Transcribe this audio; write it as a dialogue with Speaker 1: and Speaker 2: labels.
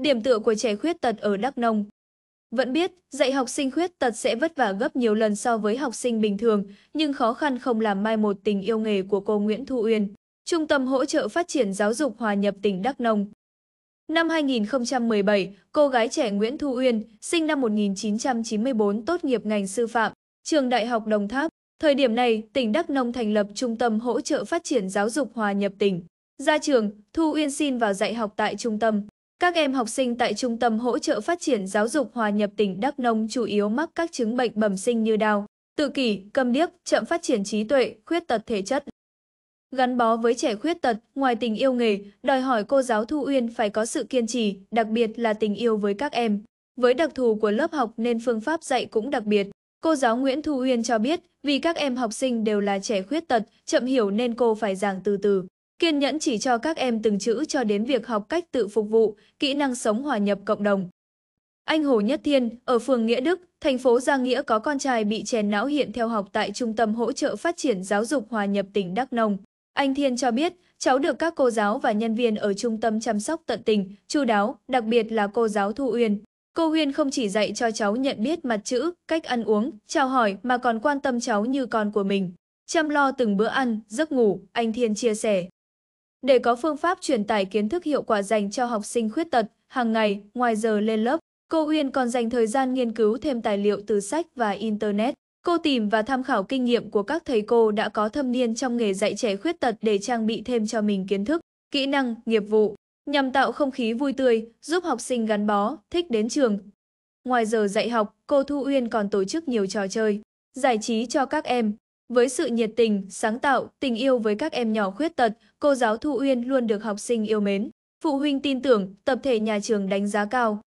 Speaker 1: điểm tựa của trẻ khuyết tật ở Đắk Nông. Vẫn biết, dạy học sinh khuyết tật sẽ vất vả gấp nhiều lần so với học sinh bình thường, nhưng khó khăn không làm mai một tình yêu nghề của cô Nguyễn Thu Uyên. Trung tâm hỗ trợ phát triển giáo dục hòa nhập tỉnh Đắk Nông. Năm 2017, cô gái trẻ Nguyễn Thu Uyên, sinh năm 1994 tốt nghiệp ngành sư phạm, trường Đại học Đồng Tháp. Thời điểm này, tỉnh Đắk Nông thành lập Trung tâm hỗ trợ phát triển giáo dục hòa nhập tỉnh. Ra trường, Thu Uyên xin vào dạy học tại trung tâm. Các em học sinh tại Trung tâm hỗ trợ phát triển giáo dục hòa nhập tỉnh Đắk Nông chủ yếu mắc các chứng bệnh bẩm sinh như đau, tự kỷ, câm điếc, chậm phát triển trí tuệ, khuyết tật thể chất. Gắn bó với trẻ khuyết tật, ngoài tình yêu nghề, đòi hỏi cô giáo Thu Uyên phải có sự kiên trì, đặc biệt là tình yêu với các em. Với đặc thù của lớp học nên phương pháp dạy cũng đặc biệt. Cô giáo Nguyễn Thu Uyên cho biết, vì các em học sinh đều là trẻ khuyết tật, chậm hiểu nên cô phải giảng từ từ. Kiên nhẫn chỉ cho các em từng chữ cho đến việc học cách tự phục vụ, kỹ năng sống hòa nhập cộng đồng. Anh Hồ Nhất Thiên, ở phường Nghĩa Đức, thành phố Gia Nghĩa có con trai bị chèn não hiện theo học tại Trung tâm Hỗ trợ Phát triển Giáo dục Hòa nhập tỉnh Đắk Nông. Anh Thiên cho biết, cháu được các cô giáo và nhân viên ở trung tâm chăm sóc tận tình, chu đáo, đặc biệt là cô giáo Thu Uyên. Cô Huyên không chỉ dạy cho cháu nhận biết mặt chữ, cách ăn uống, chào hỏi mà còn quan tâm cháu như con của mình. Chăm lo từng bữa ăn, giấc ngủ, anh Thiên chia sẻ. Để có phương pháp truyền tải kiến thức hiệu quả dành cho học sinh khuyết tật, hàng ngày, ngoài giờ lên lớp, cô Uyên còn dành thời gian nghiên cứu thêm tài liệu từ sách và Internet. Cô tìm và tham khảo kinh nghiệm của các thầy cô đã có thâm niên trong nghề dạy trẻ khuyết tật để trang bị thêm cho mình kiến thức, kỹ năng, nghiệp vụ, nhằm tạo không khí vui tươi, giúp học sinh gắn bó, thích đến trường. Ngoài giờ dạy học, cô Thu Uyên còn tổ chức nhiều trò chơi, giải trí cho các em. Với sự nhiệt tình, sáng tạo, tình yêu với các em nhỏ khuyết tật, cô giáo Thu Uyên luôn được học sinh yêu mến. Phụ huynh tin tưởng, tập thể nhà trường đánh giá cao.